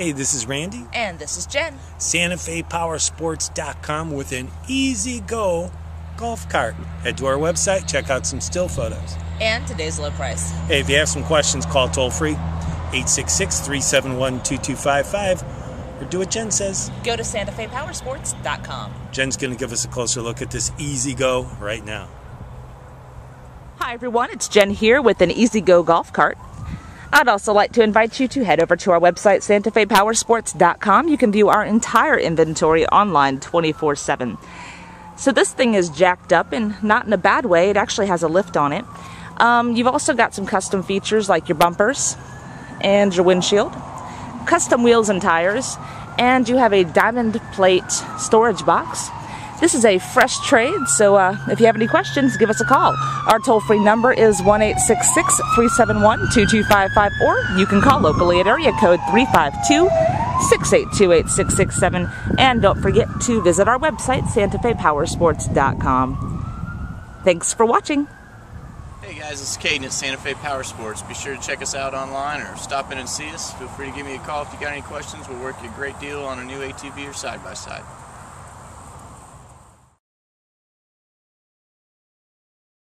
Hey, this is Randy. And this is Jen. Santa Fe Powersports.com with an easy go golf cart. Head to our website, check out some still photos. And today's low price. Hey, if you have some questions, call toll free 866 371 2255 or do what Jen says. Go to SantaFePowersports.com. Jen's going to give us a closer look at this easy go right now. Hi, everyone. It's Jen here with an Easy Go golf cart. I'd also like to invite you to head over to our website, SantaFePowersports.com. You can view our entire inventory online 24 7. So, this thing is jacked up and not in a bad way, it actually has a lift on it. Um, you've also got some custom features like your bumpers and your windshield, custom wheels and tires, and you have a diamond plate storage box. This is a fresh trade, so uh, if you have any questions, give us a call. Our toll free number is 1 371 2255, or you can call locally at area code 352 682 8667. And don't forget to visit our website, SantaFePowersports.com. Thanks for watching. Hey guys, is Caden at Santa Fe Power Sports. Be sure to check us out online or stop in and see us. Feel free to give me a call if you got any questions. We'll work you a great deal on a new ATV or side by side.